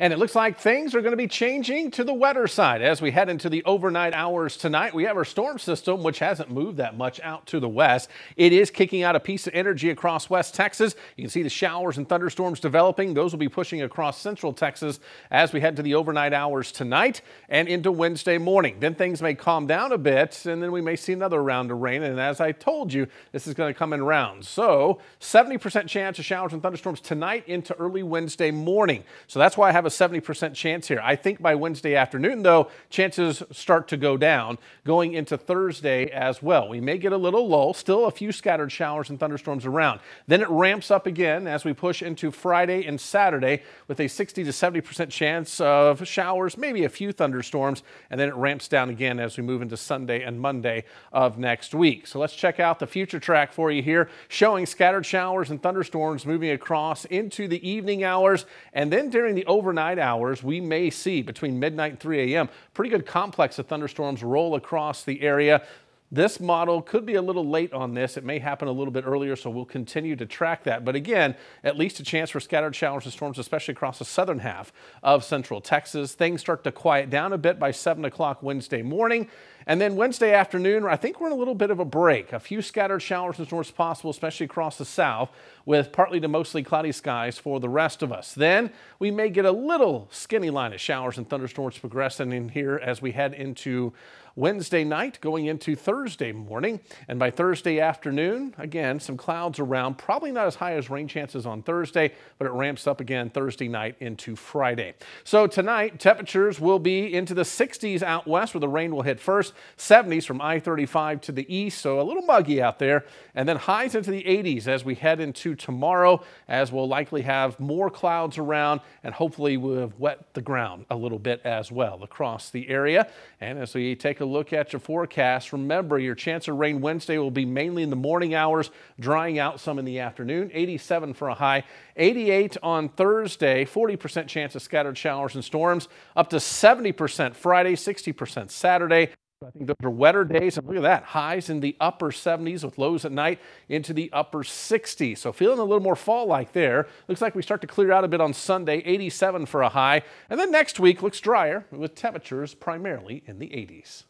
And it looks like things are going to be changing to the wetter side as we head into the overnight hours tonight. We have our storm system, which hasn't moved that much out to the west. It is kicking out a piece of energy across West Texas. You can see the showers and thunderstorms developing. Those will be pushing across central Texas as we head to the overnight hours tonight and into Wednesday morning. Then things may calm down a bit, and then we may see another round of rain. And as I told you, this is going to come in rounds. So 70% chance of showers and thunderstorms tonight into early Wednesday morning. So that's why I have a 70% chance here. I think by Wednesday afternoon, though, chances start to go down going into Thursday as well. We may get a little lull, still a few scattered showers and thunderstorms around. Then it ramps up again as we push into Friday and Saturday with a 60 to 70% chance of showers, maybe a few thunderstorms, and then it ramps down again as we move into Sunday and Monday of next week. So let's check out the future track for you here, showing scattered showers and thunderstorms moving across into the evening hours, and then during the overnight overnight hours, we may see between midnight and 3 a.m. pretty good complex of thunderstorms roll across the area. This model could be a little late on this. It may happen a little bit earlier, so we'll continue to track that. But again, at least a chance for scattered showers and storms, especially across the southern half of central Texas. Things start to quiet down a bit by 7 o'clock Wednesday morning. And then Wednesday afternoon, I think we're in a little bit of a break. A few scattered showers and storms possible, especially across the south, with partly to mostly cloudy skies for the rest of us. Then we may get a little skinny line of showers and thunderstorms progressing in here as we head into Wednesday night going into Thursday morning. And by Thursday afternoon, again, some clouds around, probably not as high as rain chances on Thursday, but it ramps up again Thursday night into Friday. So tonight, temperatures will be into the 60s out west where the rain will hit first, 70s from I-35 to the east, so a little muggy out there, and then highs into the 80s as we head into tomorrow, as we'll likely have more clouds around and hopefully we'll wet the ground a little bit as well across the area. And as we take a look at your forecast, remember your chance of rain Wednesday will be mainly in the morning hours, drying out some in the afternoon. 87 for a high, 88 on Thursday, 40% chance of scattered showers and storms, up to 70% Friday, 60% Saturday. I think those are wetter days. And look at that, highs in the upper 70s with lows at night into the upper 60s. So feeling a little more fall-like there. Looks like we start to clear out a bit on Sunday, 87 for a high. And then next week looks drier with temperatures primarily in the 80s.